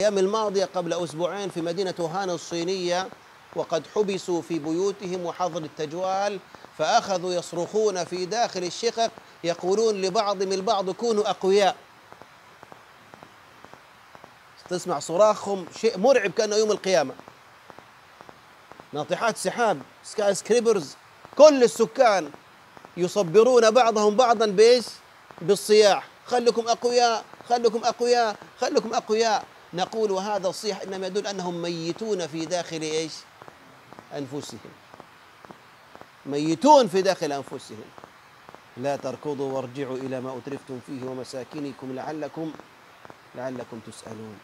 الأيام الماضية قبل أسبوعين في مدينة وهان الصينية وقد حبسوا في بيوتهم وحظر التجوال فأخذوا يصرخون في داخل الشقق يقولون لبعضهم البعض كونوا أقوياء تسمع صراخهم شيء مرعب كأنه يوم القيامة. ناطحات سحاب skyscrapers كل السكان يصبرون بعضهم بعضا بإيش؟ بالصياح. خلكم أقوياء خلكم أقوياء خلكم أقوياء نقول وهذا الصيح إنما يدل أنهم ميتون في داخل إيش؟ أنفسهم. ميتون في داخل أنفسهم. لا تركضوا وارجعوا إلى ما أترفتم فيه ومساكنكم لعلكم لعلكم تسألون.